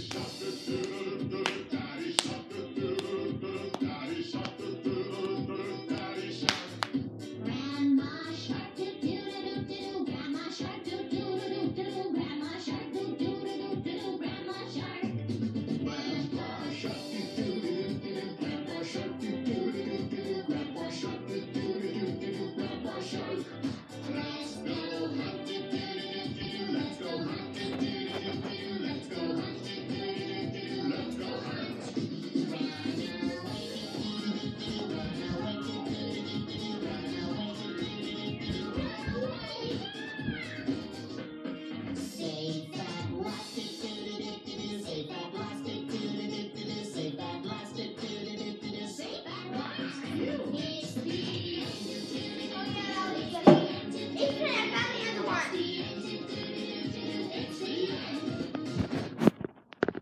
justice to the to his.